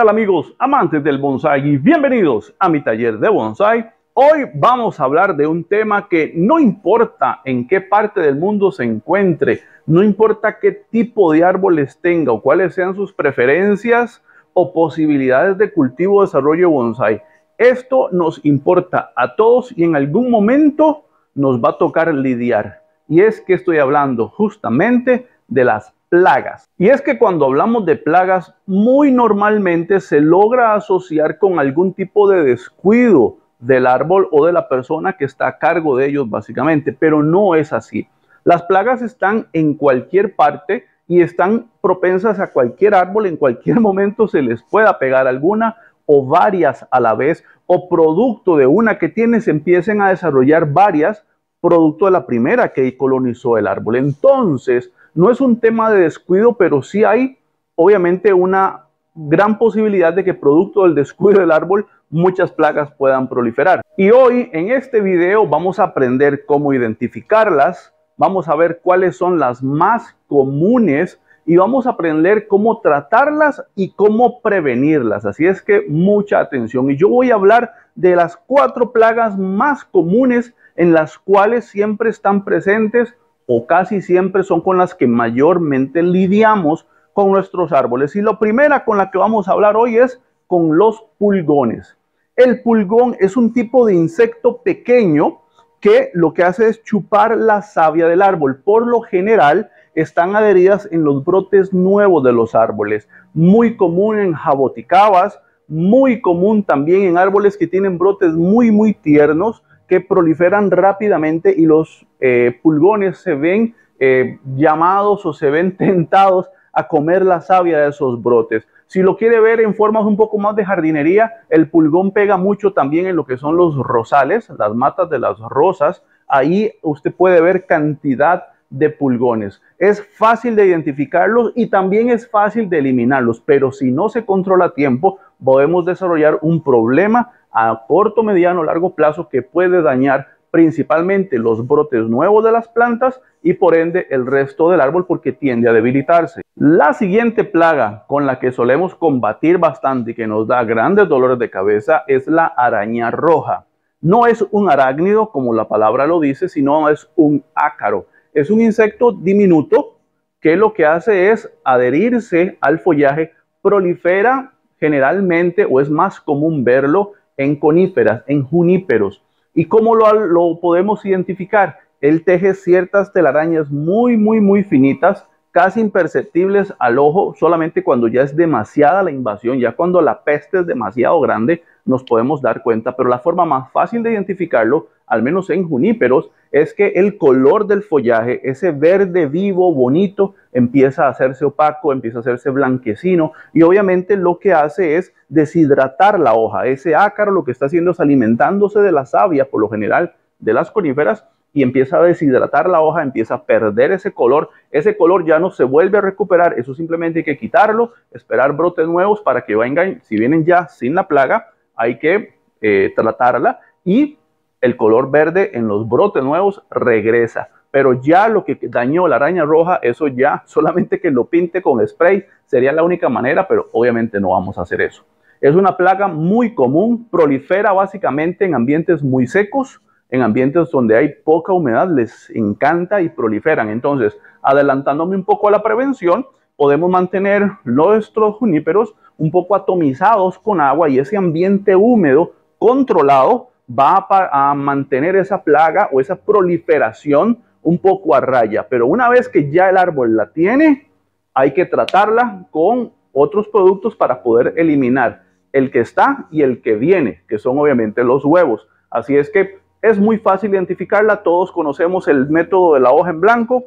¿Qué tal amigos amantes del bonsai y bienvenidos a mi taller de bonsai? Hoy vamos a hablar de un tema que no importa en qué parte del mundo se encuentre, no importa qué tipo de árboles tenga o cuáles sean sus preferencias o posibilidades de cultivo o desarrollo de bonsai. Esto nos importa a todos y en algún momento nos va a tocar lidiar. Y es que estoy hablando justamente de las plagas. Y es que cuando hablamos de plagas, muy normalmente se logra asociar con algún tipo de descuido del árbol o de la persona que está a cargo de ellos básicamente, pero no es así. Las plagas están en cualquier parte y están propensas a cualquier árbol, en cualquier momento se les pueda pegar alguna o varias a la vez, o producto de una que tiene se empiecen a desarrollar varias, producto de la primera que colonizó el árbol. Entonces, no es un tema de descuido, pero sí hay obviamente una gran posibilidad de que producto del descuido del árbol muchas plagas puedan proliferar. Y hoy en este video vamos a aprender cómo identificarlas, vamos a ver cuáles son las más comunes y vamos a aprender cómo tratarlas y cómo prevenirlas. Así es que mucha atención. Y yo voy a hablar de las cuatro plagas más comunes en las cuales siempre están presentes o casi siempre son con las que mayormente lidiamos con nuestros árboles. Y la primera con la que vamos a hablar hoy es con los pulgones. El pulgón es un tipo de insecto pequeño que lo que hace es chupar la savia del árbol. Por lo general están adheridas en los brotes nuevos de los árboles. Muy común en jaboticabas, muy común también en árboles que tienen brotes muy, muy tiernos que proliferan rápidamente y los eh, pulgones se ven eh, llamados o se ven tentados a comer la savia de esos brotes. Si lo quiere ver en formas un poco más de jardinería, el pulgón pega mucho también en lo que son los rosales, las matas de las rosas. Ahí usted puede ver cantidad de pulgones. Es fácil de identificarlos y también es fácil de eliminarlos, pero si no se controla a tiempo, podemos desarrollar un problema a corto, mediano, largo plazo que puede dañar principalmente los brotes nuevos de las plantas y por ende el resto del árbol porque tiende a debilitarse. La siguiente plaga con la que solemos combatir bastante y que nos da grandes dolores de cabeza es la araña roja. No es un arácnido como la palabra lo dice, sino es un ácaro. Es un insecto diminuto que lo que hace es adherirse al follaje, prolifera generalmente o es más común verlo en coníferas, en juníperos. ¿Y cómo lo, podemos identificar? Él teje ciertas telarañas muy, muy, muy finitas, casi imperceptibles al ojo, solamente cuando ya es demasiada la invasión, ya cuando la peste es demasiado grande, nos podemos dar cuenta. Pero la forma más fácil de identificarlo, al menos en juníperos, es que el color del follaje, ese verde vivo, bonito, empieza a hacerse opaco, empieza a hacerse blanquecino y obviamente lo que hace es deshidratar la hoja. Ese ácaro lo que está haciendo es alimentándose de la savia, por lo general, de las coníferas y empieza a deshidratar la hoja, empieza a perder ese color. Ese color ya no se vuelve a recuperar, eso simplemente hay que quitarlo, esperar brotes nuevos para que vengan, si vienen ya sin la plaga, hay que eh, tratarla y el color verde en los brotes nuevos regresa. Pero ya lo que dañó la araña roja, eso ya solamente que lo pinte con spray sería la única manera, pero obviamente no vamos a hacer eso. Es una plaga muy común, prolifera básicamente en ambientes muy secos, en ambientes donde hay poca humedad, les encanta y proliferan. Entonces, adelantándome un poco a la prevención, podemos mantener nuestros juníperos un poco atomizados con agua y ese ambiente húmedo controlado va a, mantener esa plaga o esa proliferación un poco a raya. Pero una vez que ya el árbol la tiene, hay que tratarla con otros productos para poder eliminar el que está y el que viene, que son obviamente los huevos. Así es que es muy fácil identificarla. Todos conocemos el método de la hoja en blanco,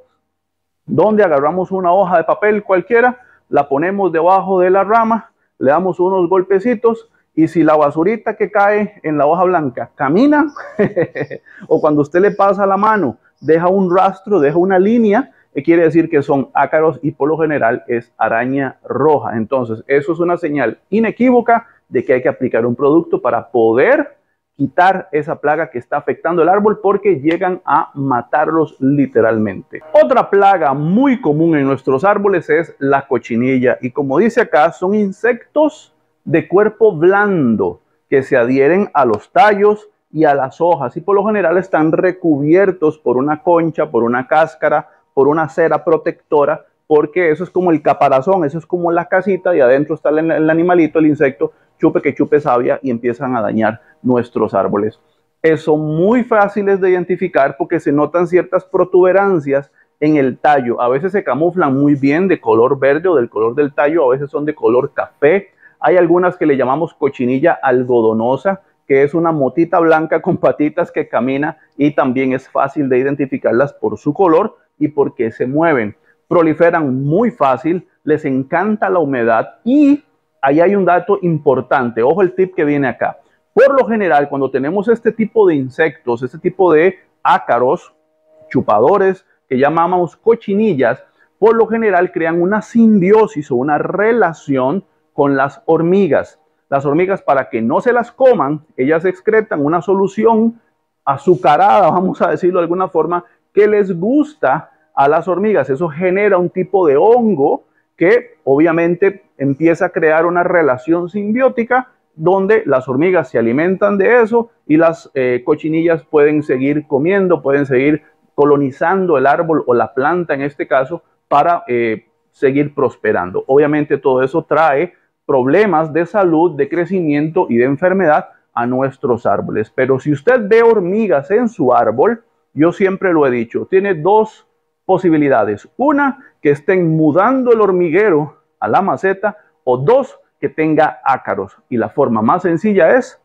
donde agarramos una hoja de papel cualquiera, la ponemos debajo de la rama, le damos unos golpecitos y si la basurita que cae en la hoja blanca camina, o cuando usted le pasa la mano, deja un rastro, deja una línea, que quiere decir que son ácaros y por lo general es araña roja. Entonces, eso es una señal inequívoca de que hay que aplicar un producto para poder quitar esa plaga que está afectando el árbol porque llegan a matarlos literalmente. Otra plaga muy común en nuestros árboles es la cochinilla y como dice acá, son insectos de cuerpo blando que se adhieren a los tallos y a las hojas y por lo general están recubiertos por una concha, por una cáscara, por una cera protectora, porque eso es como el caparazón, eso es como la casita y adentro está el, animalito, el insecto, chupe que chupe savia y empiezan a dañar nuestros árboles. Son muy fáciles de identificar porque se notan ciertas protuberancias en el tallo. A veces se camuflan muy bien de color verde o del color del tallo, a veces son de color café. Hay algunas que le llamamos cochinilla algodonosa, que es una motita blanca con patitas que camina y también es fácil de identificarlas por su color y porque se mueven. Proliferan muy fácil, les encanta la humedad y ahí hay un dato importante. Ojo el tip que viene acá. Por lo general, cuando tenemos este tipo de insectos, este tipo de ácaros, chupadores, que llamamos cochinillas, por lo general crean una simbiosis o una relación con las hormigas. Las hormigas para que no se las coman, ellas excretan una solución azucarada, vamos a decirlo de alguna forma, que les gusta a las hormigas. Eso genera un tipo de hongo que obviamente empieza a crear una relación simbiótica donde las hormigas se alimentan de eso y las eh, cochinillas pueden seguir comiendo, pueden seguir colonizando el árbol o la planta en este caso para eh, seguir prosperando. Obviamente todo eso trae problemas de salud, de crecimiento y de enfermedad a nuestros árboles. Pero si usted ve hormigas en su árbol, yo siempre lo he dicho, tiene dos posibilidades. Una, que estén mudando el hormiguero a la maceta o dos, que tenga ácaros. Y la forma más sencilla es,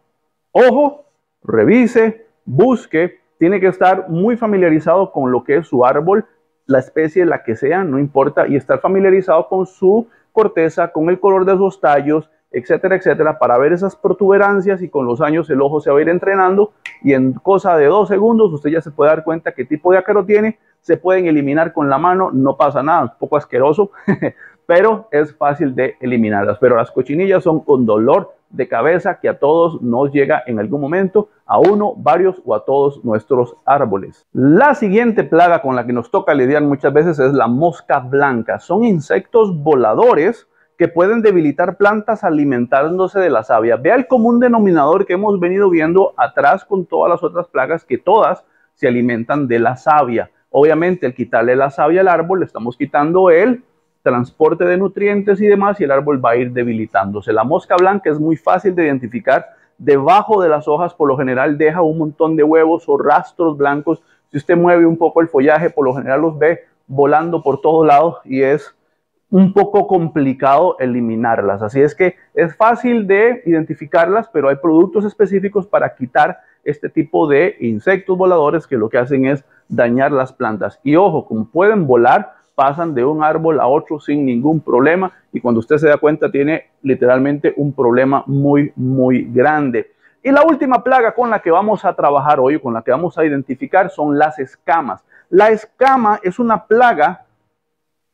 ojo, revise, busque tiene que estar muy familiarizado con lo que es su árbol, la especie, la que sea, no importa, y estar familiarizado con su corteza, con el color de sus tallos, etcétera, etcétera, para ver esas protuberancias y con los años el ojo se va a ir entrenando y en cosa de dos segundos usted ya se puede dar cuenta qué tipo de ácaro tiene, se pueden eliminar con la mano, no pasa nada, un poco asqueroso, pero es fácil de eliminarlas. Pero las cochinillas son un dolor de cabeza que a todos nos llega en algún momento, a uno, varios o a todos nuestros árboles. La siguiente plaga con la que nos toca lidiar muchas veces es la mosca blanca. Son insectos voladores que pueden debilitar plantas alimentándose de la savia. Vea el común denominador que hemos venido viendo atrás con todas las otras plagas que todas se alimentan de la savia. Obviamente, el quitarle la savia al árbol, le estamos quitando el transporte de nutrientes y demás y el árbol va a ir debilitándose. La mosca blanca es muy fácil de identificar. Debajo de las hojas por lo general deja un montón de huevos o rastros blancos. Si usted mueve un poco el follaje, por lo general los ve volando por todos lados y es un poco complicado eliminarlas. Así es que es fácil de identificarlas, pero hay productos específicos para quitar este tipo de insectos voladores que lo que hacen es dañar las plantas. Y ojo, como pueden volar, pasan de un árbol a otro sin ningún problema y cuando usted se da cuenta tiene literalmente un problema muy, muy grande. Y la última plaga con la que vamos a trabajar hoy, con la que vamos a identificar, son las escamas. La escama es una plaga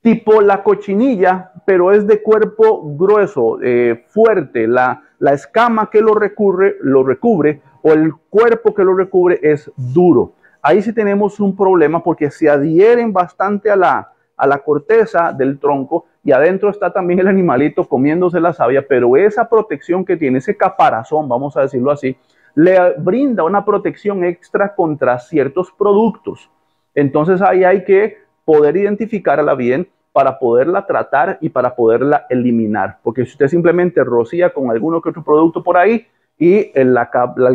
tipo la cochinilla, pero es de cuerpo grueso, eh, fuerte. La, la escama que lo, recurre, lo recubre o el cuerpo que lo recubre es duro. Ahí sí tenemos un problema porque se adhieren bastante a la, a la corteza del tronco y adentro está también el animalito comiéndose la savia, pero esa protección que tiene, ese caparazón, vamos a decirlo así, le brinda una protección extra contra ciertos productos. Entonces ahí hay que poder identificarla bien para poderla tratar y para poderla eliminar. Porque si usted simplemente rocía con alguno que otro producto por ahí y el,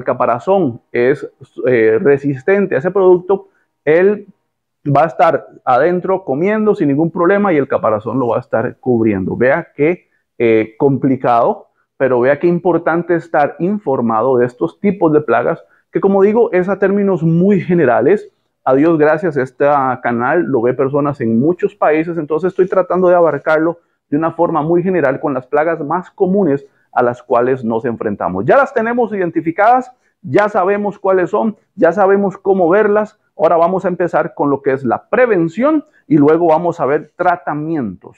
caparazón es eh, resistente a ese producto, el va a estar adentro comiendo sin ningún problema y el caparazón lo va a estar cubriendo. Vea qué eh, complicado, pero vea qué importante estar informado de estos tipos de plagas, que como digo, es a términos muy generales. A Dios gracias, este canal lo ve personas en muchos países, entonces estoy tratando de abarcarlo de una forma muy general con las plagas más comunes a las cuales nos enfrentamos. Ya las tenemos identificadas, ya sabemos cuáles son, ya sabemos cómo verlas, Ahora vamos a empezar con lo que es la prevención y luego vamos a ver tratamientos.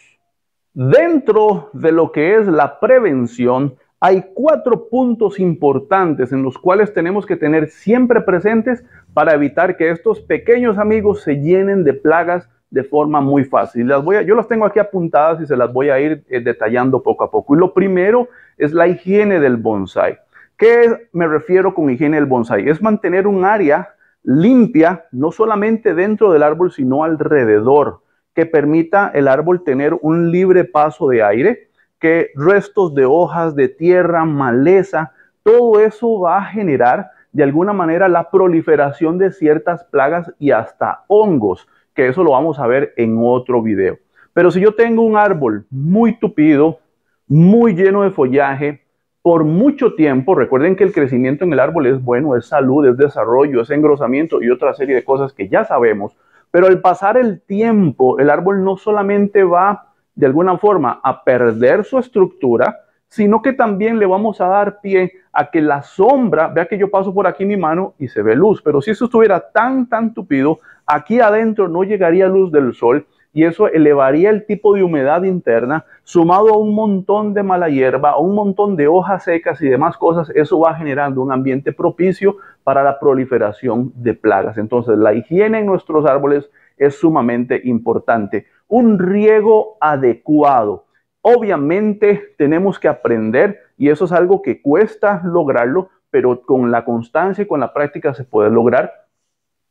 Dentro de lo que es la prevención, hay cuatro puntos importantes en los cuales tenemos que tener siempre presentes para evitar que estos pequeños amigos se llenen de plagas de forma muy fácil. Voy a, yo las tengo aquí apuntadas y se las voy a ir eh, detallando poco a poco. Y lo primero es la higiene del bonsai. ¿Qué me refiero con higiene del bonsai? Es mantener un área limpia, no solamente dentro del árbol, sino alrededor, que permita el árbol tener un libre paso de aire, que restos de hojas, de tierra, maleza, todo eso va a generar de alguna manera la proliferación de ciertas plagas y hasta hongos, que eso lo vamos a ver en otro video. Pero si yo tengo un árbol muy tupido, muy lleno de follaje, por mucho tiempo, recuerden que el crecimiento en el árbol es bueno, es salud, es desarrollo, es engrosamiento y otra serie de cosas que ya sabemos, pero al pasar el tiempo, el árbol no solamente va de alguna forma a perder su estructura, sino que también le vamos a dar pie a que la sombra, vea que yo paso por aquí mi mano y se ve luz, pero si eso estuviera tan, tan tupido, aquí adentro no llegaría luz del sol y eso elevaría el tipo de humedad interna, sumado a un montón de mala hierba, a un montón de hojas secas y demás cosas, eso va generando un ambiente propicio para la proliferación de plagas. Entonces, la higiene en nuestros árboles es sumamente importante. Un riego adecuado Obviamente tenemos que aprender y eso es algo que cuesta lograrlo, pero con la constancia y con la práctica se puede lograr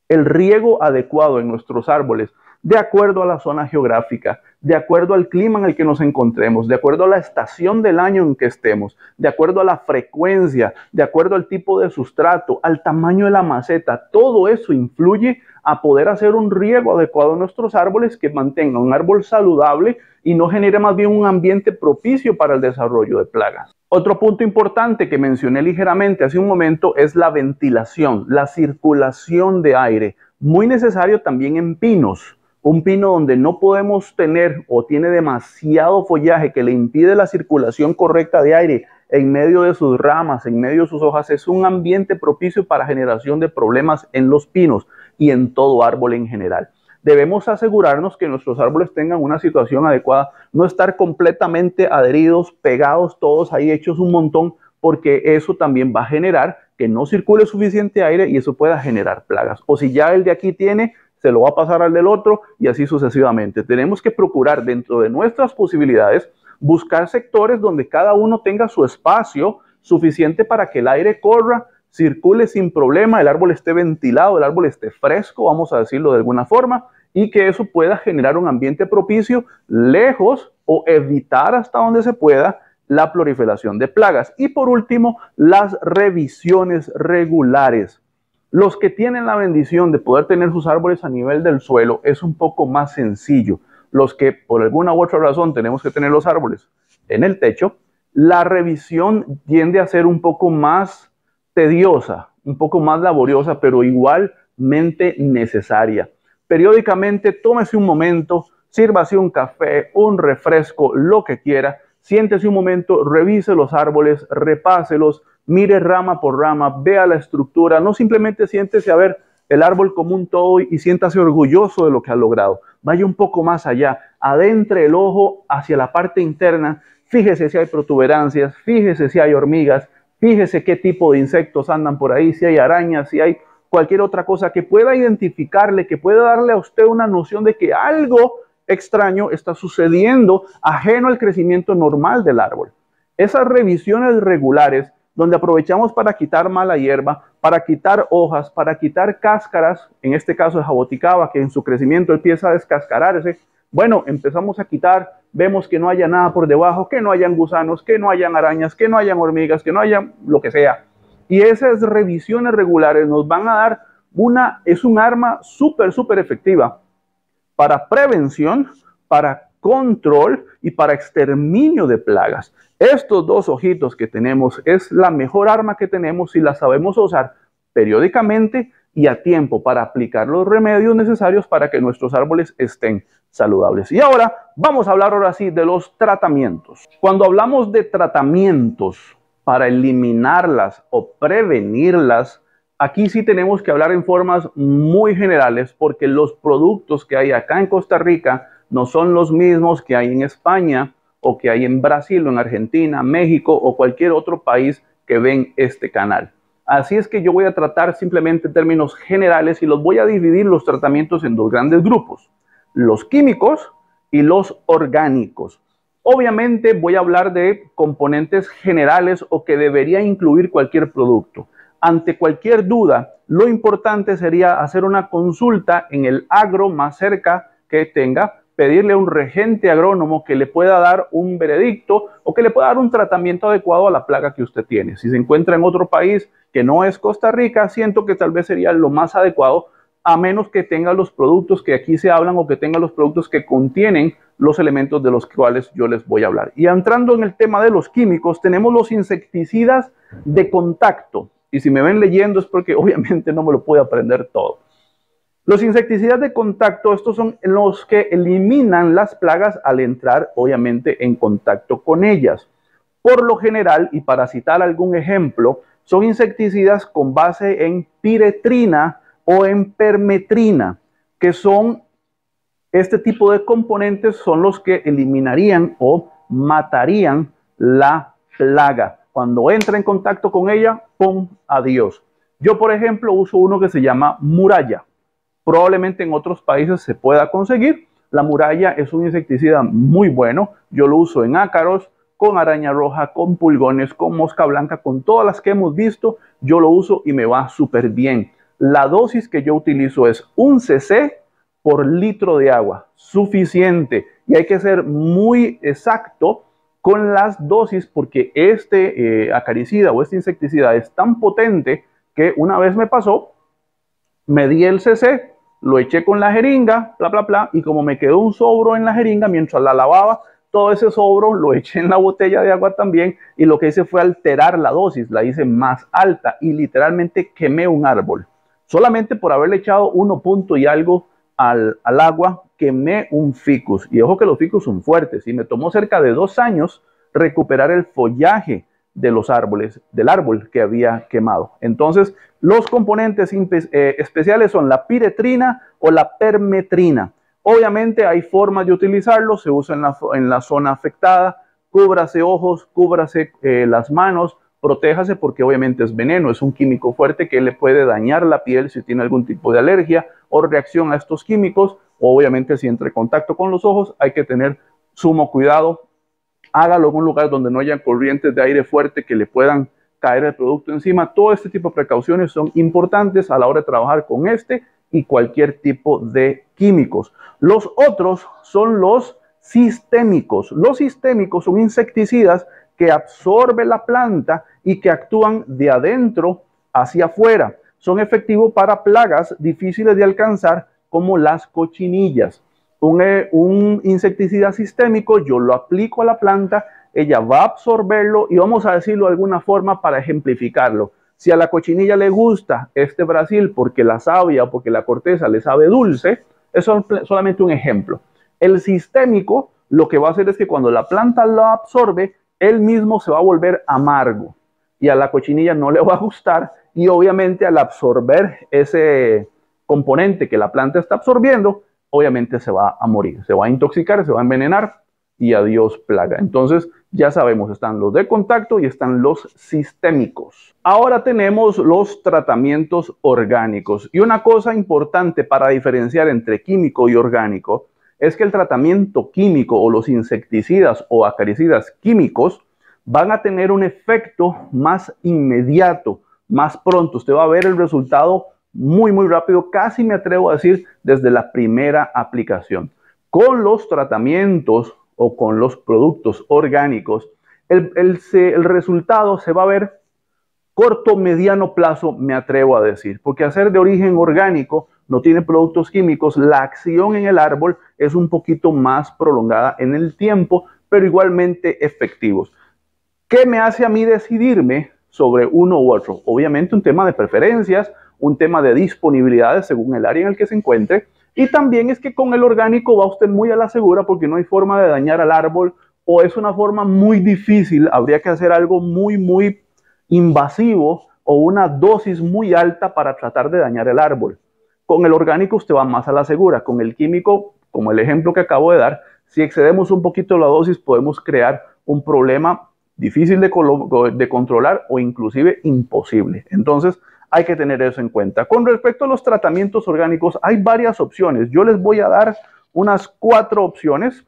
el riego adecuado en nuestros árboles de acuerdo a la zona geográfica, de acuerdo al clima en el que nos encontremos, de acuerdo a la estación del año en que estemos, de acuerdo a la frecuencia, de acuerdo al tipo de sustrato, al tamaño de la maceta. Todo eso influye a poder hacer un riego adecuado a nuestros árboles que mantenga un árbol saludable y no genere más bien un ambiente propicio para el desarrollo de plagas. Otro punto importante que mencioné ligeramente hace un momento es la ventilación, la circulación de aire, muy necesario también en pinos. Un pino donde no podemos tener o tiene demasiado follaje que le impide la circulación correcta de aire en medio de sus ramas, en medio de sus hojas, es un ambiente propicio para generación de problemas en los pinos y en todo árbol en general. Debemos asegurarnos que nuestros árboles tengan una situación adecuada, no estar completamente adheridos, pegados todos ahí, hechos un montón, porque eso también va a generar que no circule suficiente aire y eso pueda generar plagas. O si ya el de aquí tiene, se lo va a pasar al del otro y así sucesivamente. Tenemos que procurar dentro de nuestras posibilidades buscar sectores donde cada uno tenga su espacio suficiente para que el aire corra, circule sin problema, el árbol esté ventilado, el árbol esté fresco, vamos a decirlo de alguna forma, y que eso pueda generar un ambiente propicio lejos o evitar hasta donde se pueda la proliferación de plagas. Y por último, las revisiones regulares. Los que tienen la bendición de poder tener sus árboles a nivel del suelo es un poco más sencillo. Los que por alguna u otra razón tenemos que tener los árboles en el techo, la revisión tiende a ser un poco más tediosa, un poco más laboriosa, pero igualmente necesaria. Periódicamente tómese un momento, sírvase un café, un refresco, lo que quiera, siéntese un momento, revise los árboles, repáselos, mire rama por rama, vea la estructura, no simplemente siéntese a ver el árbol como un todo y siéntase orgulloso de lo que ha logrado. Vaya un poco más allá, adentre el ojo hacia la parte interna, fíjese si hay protuberancias, fíjese si hay hormigas, fíjese qué tipo de insectos andan por ahí, si hay arañas, si hay cualquier otra cosa que pueda identificarle, que pueda darle a usted una noción de que algo extraño está sucediendo ajeno al crecimiento normal del árbol. Esas revisiones regulares donde aprovechamos para quitar mala hierba, para quitar hojas, para quitar cáscaras, en este caso de jaboticaba, que en su crecimiento empieza a descascararse. Bueno, empezamos a quitar, vemos que no haya nada por debajo, que no hayan gusanos, que no hayan arañas, que no hayan hormigas, que no haya lo que sea. Y esas revisiones regulares nos van a dar una, es un arma súper, súper efectiva para prevención, para control y para exterminio de plagas. Estos dos ojitos que tenemos es la mejor arma que tenemos si la sabemos usar periódicamente y a tiempo para aplicar los remedios necesarios para que nuestros árboles estén saludables. Y ahora vamos a hablar ahora sí de los tratamientos. Cuando hablamos de tratamientos para eliminarlas o prevenirlas, aquí sí tenemos que hablar en formas muy generales porque los productos que hay acá en Costa Rica no son los mismos que hay en España o que hay en Brasil o en Argentina, México o cualquier otro país que ven este canal. Así es que yo voy a tratar simplemente términos generales y los voy a dividir los tratamientos en dos grandes grupos. los químicos y los orgánicos. Obviamente voy a hablar de componentes generales o que debería incluir cualquier producto. Ante cualquier duda, lo importante sería hacer una consulta en el agro más cerca que tenga, pedirle a un regente agrónomo que le pueda dar un veredicto o que le pueda dar un tratamiento adecuado a la plaga que usted tiene. Si se encuentra en otro país que no es Costa Rica, siento que tal vez sería lo más adecuado a menos que tenga los productos que aquí se hablan o que tenga los productos que contienen los elementos de los cuales yo les voy a hablar. Y entrando en el tema de los químicos, tenemos los insecticidas de contacto. Y si me ven leyendo es porque obviamente no me lo puedo aprender todo. Los insecticidas de contacto, estos son los que eliminan las plagas al entrar obviamente en contacto con ellas. Por lo general, y para citar algún ejemplo, son insecticidas con base en piretrina o en permetrina, que son este tipo de componentes son los que eliminarían o matarían la plaga. Cuando entra en contacto con ella, ¡pum! Adiós. Yo, por ejemplo, uso uno que se llama muralla. Probablemente en otros países se pueda conseguir. La muralla es un insecticida muy bueno. Yo lo uso en ácaros, con araña roja, con pulgones, con mosca blanca, con todas las que hemos visto. Yo lo uso y me va súper bien. La dosis que yo utilizo es un cc por litro de agua, suficiente. Y hay que ser muy exacto con las dosis porque este eh, acaricida o este insecticida es tan potente que una vez me pasó, me di el CC, lo eché con la jeringa, bla, bla, bla, y como me quedó un sobro en la jeringa mientras la lavaba, todo ese sobro lo eché en la botella de agua también y lo que hice fue alterar la dosis, la hice más alta y literalmente quemé un árbol. Solamente por haberle echado uno punto y algo al, agua, quemé un ficus. Y ojo que los ficus son fuertes. Y me tomó cerca de dos años recuperar el follaje de los árboles, del árbol que había quemado. Entonces, los componentes eh, especiales son la piretrina o la permetrina. Obviamente hay formas de utilizarlo, se usa en la, en la zona afectada, cúbrase ojos, cúbrase eh, las manos, protéjase porque obviamente es veneno, es un químico fuerte que le puede dañar la piel si tiene algún tipo de alergia o reacción a estos químicos. Obviamente si entra en contacto con los ojos hay que tener sumo cuidado. Hágalo en un lugar donde no haya corrientes de aire fuerte que le puedan caer el producto encima. Todo este tipo de precauciones son importantes a la hora de trabajar con este y cualquier tipo de químicos. Los otros son los sistémicos. Los sistémicos son insecticidas que absorbe la planta y que actúan de adentro hacia afuera. Son efectivos para plagas difíciles de alcanzar como las cochinillas. Un, eh, un, insecticida sistémico, yo lo aplico a la planta, ella va a absorberlo y vamos a decirlo de alguna forma para ejemplificarlo. Si a la cochinilla le gusta este Brasil porque la savia o porque la corteza le sabe dulce, eso es solamente un ejemplo. El sistémico lo que va a hacer es que cuando la planta lo absorbe, él mismo se va a volver amargo y a la cochinilla no le va a gustar y obviamente al absorber ese componente que la planta está absorbiendo, obviamente se va a morir, se va a intoxicar, se va a envenenar y adiós plaga. Entonces ya sabemos, están los de contacto y están los sistémicos. Ahora tenemos los tratamientos orgánicos y una cosa importante para diferenciar entre químico y orgánico es que el tratamiento químico o los insecticidas o acaricidas químicos van a tener un efecto más inmediato, más pronto. Usted va a ver el resultado muy, muy rápido, casi me atrevo a decir desde la primera aplicación. Con los tratamientos o con los productos orgánicos, el, el resultado se va a ver corto, mediano plazo, me atrevo a decir, porque hacer de origen orgánico no tiene productos químicos, la acción en el árbol es un poquito más prolongada en el tiempo, pero igualmente efectivos. ¿Qué me hace a mí decidirme sobre uno u otro? Obviamente un tema de preferencias, un tema de disponibilidades según el área en el que se encuentre, y también es que con el orgánico va usted muy a la segura porque no hay forma de dañar al árbol o es una forma muy difícil, habría que hacer algo muy, muy invasivo o una dosis muy alta para tratar de dañar el árbol. Con el orgánico usted va más a la segura. Con el químico, como el ejemplo que acabo de dar, si excedemos un poquito la dosis podemos crear un problema difícil de, de controlar o inclusive imposible. Entonces hay que tener eso en cuenta. Con respecto a los tratamientos orgánicos, hay varias opciones. Yo les voy a dar unas cuatro opciones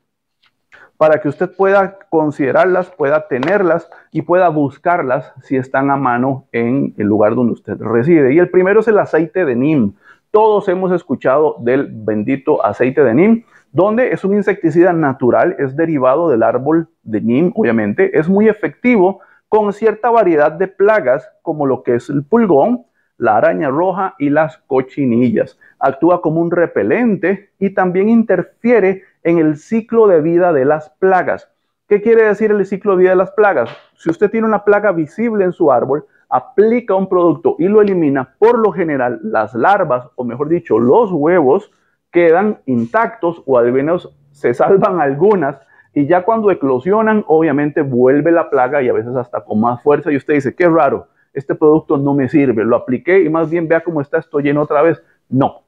para que usted pueda considerarlas, pueda tenerlas y pueda buscarlas si están a mano en el lugar donde usted reside. Y el primero es el aceite de NIM. Todos hemos escuchado del bendito aceite de NIM, donde es un insecticida natural, es derivado del árbol de NIM, obviamente, es muy efectivo con cierta variedad de plagas como lo que es el pulgón, la araña roja y las cochinillas. Actúa como un repelente y también interfiere en el ciclo de vida de las plagas. ¿Qué quiere decir el ciclo de vida de las plagas? Si usted tiene una plaga visible en su árbol, aplica un producto y lo elimina, por lo general las larvas, o mejor dicho, los huevos, quedan intactos o al menos se salvan algunas y ya cuando eclosionan, obviamente vuelve la plaga y a veces hasta con más fuerza y usted dice, qué raro, este producto no me sirve, lo apliqué y más bien vea cómo está, estoy lleno otra vez. No.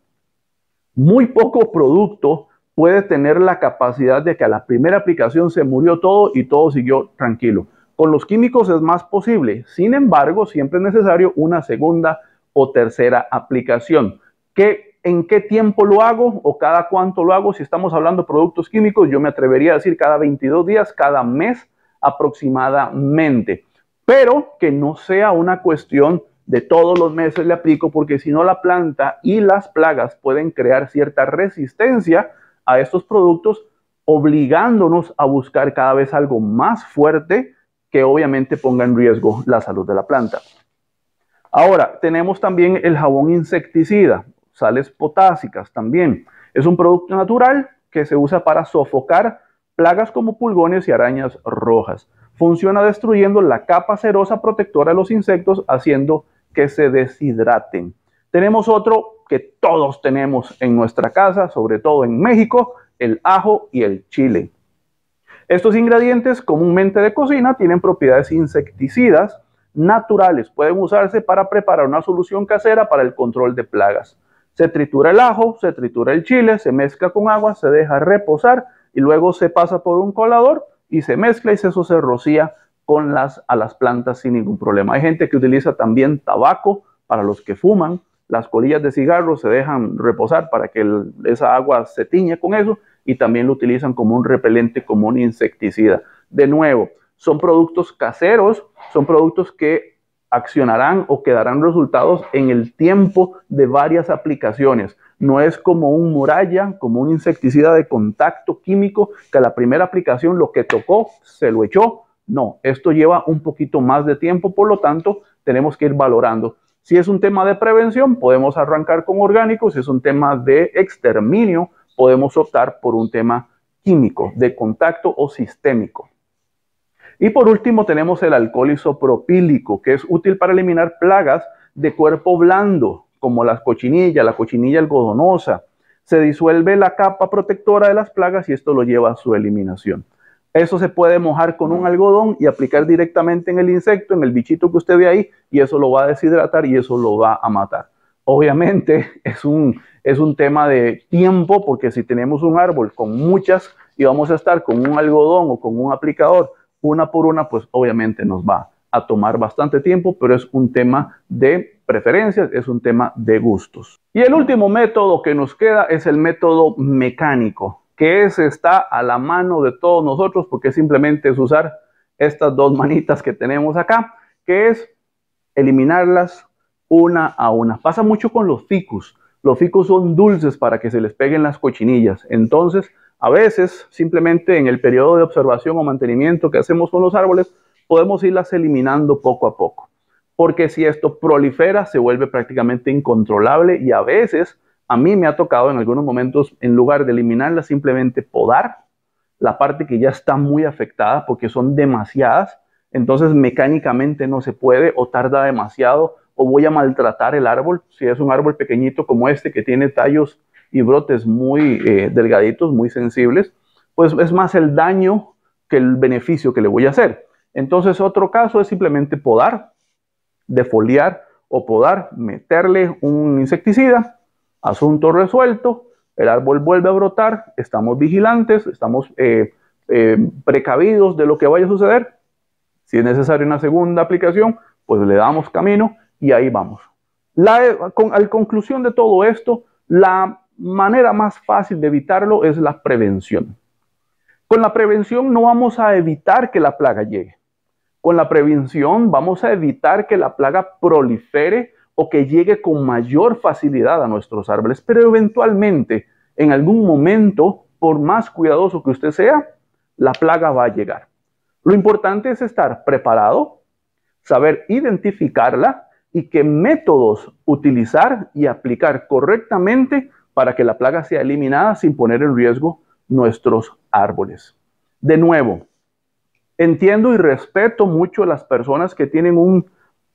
Muy poco producto puede tener la capacidad de que a la primera aplicación se murió todo y todo siguió tranquilo. Con los químicos es más posible, sin embargo, siempre es necesario una segunda o tercera aplicación. ¿Qué, ¿En qué tiempo lo hago o cada cuánto lo hago? Si estamos hablando de productos químicos, yo me atrevería a decir cada 22 días, cada mes aproximadamente, pero que no sea una cuestión de todos los meses le aplico, porque si no la planta y las plagas pueden crear cierta resistencia a estos productos, obligándonos a buscar cada vez algo más fuerte que obviamente ponga en riesgo la salud de la planta. Ahora, tenemos también el jabón insecticida, sales potásicas también. Es un producto natural que se usa para sofocar plagas como pulgones y arañas rojas. Funciona destruyendo la capa cerosa protectora de los insectos, haciendo que se deshidraten. Tenemos otro que todos tenemos en nuestra casa, sobre todo en México, el ajo y el chile. Estos ingredientes comúnmente de cocina tienen propiedades insecticidas naturales. Pueden usarse para preparar una solución casera para el control de plagas. Se tritura el ajo, se tritura el chile, se mezcla con agua, se deja reposar y luego se pasa por un colador y se mezcla y eso se rocía con las, a las plantas sin ningún problema. Hay gente que utiliza también tabaco para los que fuman, las colillas de cigarro se dejan reposar para que esa agua se tiñe con eso y también lo utilizan como un repelente, como un insecticida. De nuevo, son productos caseros, son productos que accionarán o que darán resultados en el tiempo de varias aplicaciones. No es como un muralla, como un insecticida de contacto químico que a la primera aplicación lo que tocó se lo echó. No, esto lleva un poquito más de tiempo, por lo tanto tenemos que ir valorando si es un tema de prevención, podemos arrancar con orgánicos. Si es un tema de exterminio, podemos optar por un tema químico, de contacto o sistémico. Y por último tenemos el alcohol isopropílico, que es útil para eliminar plagas de cuerpo blando, como las cochinillas, la cochinilla algodonosa. Se disuelve la capa protectora de las plagas y esto lo lleva a su eliminación. Eso se puede mojar con un algodón y aplicar directamente en el insecto, en el bichito que usted ve ahí, y eso lo va a deshidratar y eso lo va a matar. Obviamente es un, es un tema de tiempo, porque si tenemos un árbol con muchas y vamos a estar con un algodón o con un aplicador una por una, pues obviamente nos va a tomar bastante tiempo, pero es un tema de preferencias, es un tema de gustos. Y el último método que nos queda es el método mecánico que ese está a la mano de todos nosotros porque simplemente es usar estas dos manitas que tenemos acá, que es eliminarlas una a una. Pasa mucho con los ficus. Los ficus son dulces para que se les peguen las cochinillas. Entonces, a veces, simplemente en el periodo de observación o mantenimiento que hacemos con los árboles, podemos irlas eliminando poco a poco. Porque si esto prolifera, se vuelve prácticamente incontrolable y a veces a mí me ha tocado en algunos momentos, en lugar de eliminarla, simplemente podar la parte que ya está muy afectada porque son demasiadas. Entonces mecánicamente no se puede o tarda demasiado o voy a maltratar el árbol. Si es un árbol pequeñito como este que tiene tallos y brotes muy eh, delgaditos, muy sensibles, pues es más el daño que el beneficio que le voy a hacer. Entonces otro caso es simplemente podar, defoliar o podar, meterle un insecticida Asunto resuelto, el árbol vuelve a brotar, estamos vigilantes, estamos eh, eh, precavidos de lo que vaya a suceder. Si es necesaria una segunda aplicación, pues le damos camino y ahí vamos. La, con, conclusión de todo esto, la manera más fácil de evitarlo es la prevención. Con la prevención no vamos a evitar que la plaga llegue. Con la prevención vamos a evitar que la plaga prolifere o que llegue con mayor facilidad a nuestros árboles, pero eventualmente, en algún momento, por más cuidadoso que usted sea, la plaga va a llegar. Lo importante es estar preparado, saber identificarla y qué métodos utilizar y aplicar correctamente para que la plaga sea eliminada sin poner en riesgo nuestros árboles. De nuevo, entiendo y respeto mucho a las personas que tienen un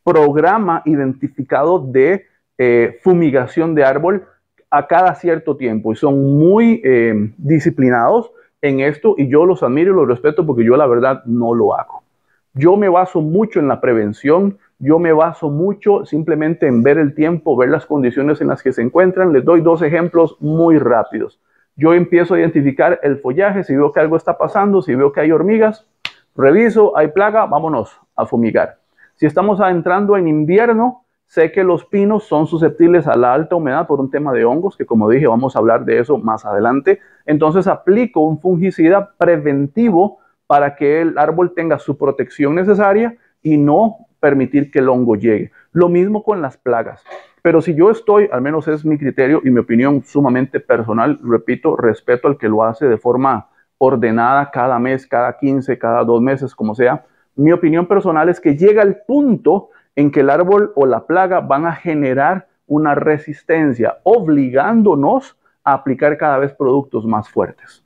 programa identificado de eh, fumigación de árbol a cada cierto tiempo y son muy eh, disciplinados en esto y yo los admiro y los respeto porque yo la verdad no lo hago. Yo me baso mucho en la prevención, yo me baso mucho simplemente en ver el tiempo, ver las condiciones en las que se encuentran. Les doy dos ejemplos muy rápidos. Yo empiezo a identificar el follaje, si veo que algo está pasando, si veo que hay hormigas, reviso, hay plaga, vámonos a fumigar. Si estamos entrando en invierno, sé que los pinos son susceptibles a la alta humedad por un tema de hongos, que como dije, vamos a hablar de eso más adelante. Entonces aplico un fungicida preventivo para que el árbol tenga su protección necesaria y no permitir que el hongo llegue. Lo mismo con las plagas. Pero si yo estoy, al menos es mi criterio y mi opinión sumamente personal, repito, respeto al que lo hace de forma ordenada cada mes, cada 15, cada dos meses, como sea, mi opinión personal es que llega el punto en que el árbol o la plaga van a generar una resistencia, obligándonos a aplicar cada vez productos más fuertes.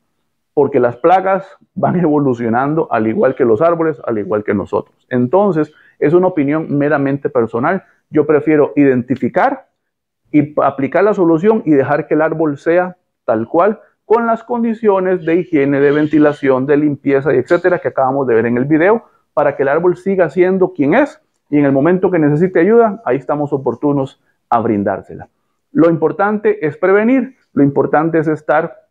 Porque las plagas van evolucionando al igual que los árboles, al igual que nosotros. Entonces, es una opinión meramente personal. Yo prefiero identificar y aplicar la solución y dejar que el árbol sea tal cual con las condiciones de higiene, de ventilación, de limpieza y etcétera que acabamos de ver en el video para que el árbol siga siendo quien es y en el momento que necesite ayuda, ahí estamos oportunos a brindársela. Lo importante es prevenir, lo importante es estar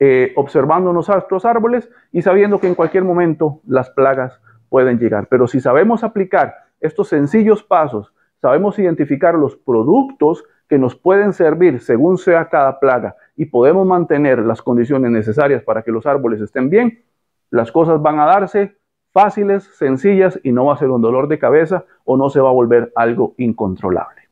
eh, observando nuestros árboles y sabiendo que en cualquier momento las plagas pueden llegar. Pero si sabemos aplicar estos sencillos pasos, sabemos identificar los productos que nos pueden servir según sea cada plaga y podemos mantener las condiciones necesarias para que los árboles estén bien, las cosas van a darse fáciles, sencillas y no va a ser un dolor de cabeza o no se va a volver algo incontrolable.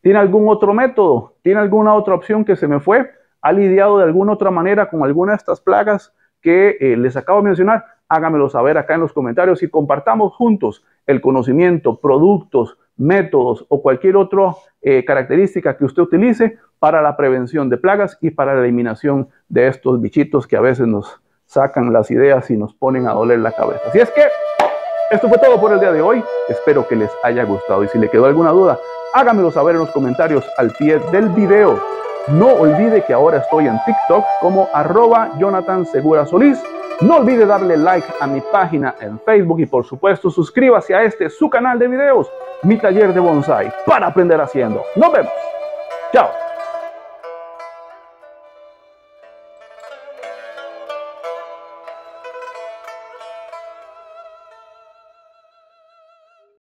¿Tiene algún otro método? ¿Tiene alguna otra opción que se me fue? ¿Ha lidiado de alguna otra manera con alguna de estas plagas que eh, les acabo de mencionar? Háganmelo saber acá en los comentarios y compartamos juntos el conocimiento, productos, métodos o cualquier otra eh, característica que usted utilice para la prevención de plagas y para la eliminación de estos bichitos que a veces nos sacan las ideas y nos ponen a doler la cabeza. Así es que esto fue todo por el día de hoy. Espero que les haya gustado y si le quedó alguna duda, háganmelo saber en los comentarios al pie del video. No olvide que ahora estoy en TikTok como arroba Jonathan Segura Solís. No olvide darle like a mi página en Facebook y por supuesto suscríbase a este su canal de videos, mi taller de bonsai, para aprender haciendo. Nos vemos. Chao.